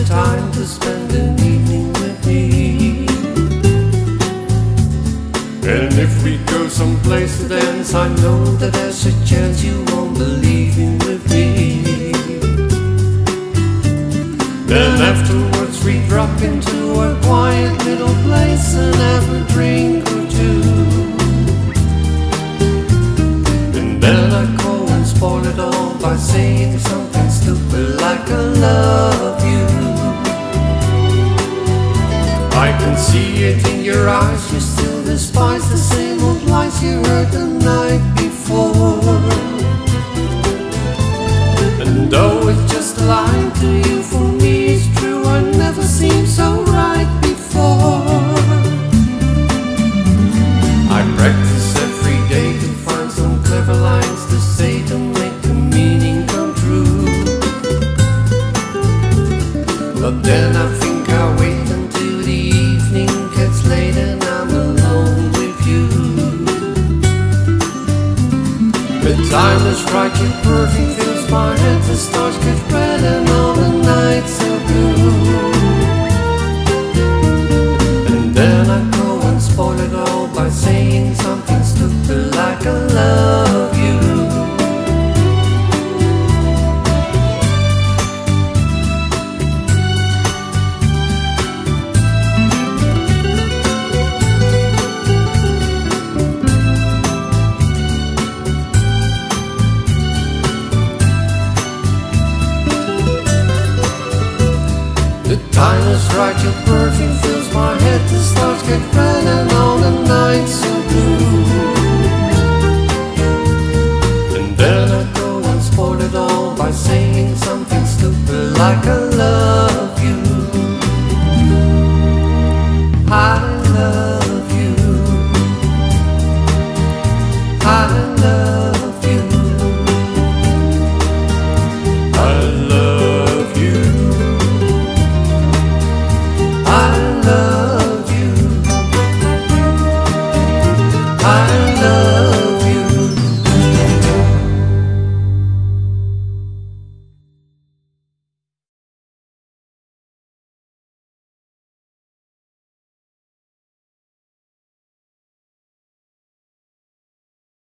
the time to spend an evening with me. And if we go someplace to dance, I know that there's a chance you won't believe in with me. Then afterwards we drop into a quiet little place and have a drink or two. And then I go and spoil it all by saying something I love you. I can see it in your eyes, you still despise the same old lies you heard the night before. And though it's just a line to you, for But then I think I'll wait until the evening gets late and I'm alone with you. The time is right, your perfume fills my head, the stars get red and all time is right, your perfume fills my head, the stars get red and all the nights are blue. And then I go and spoil it all by saying something stupid like I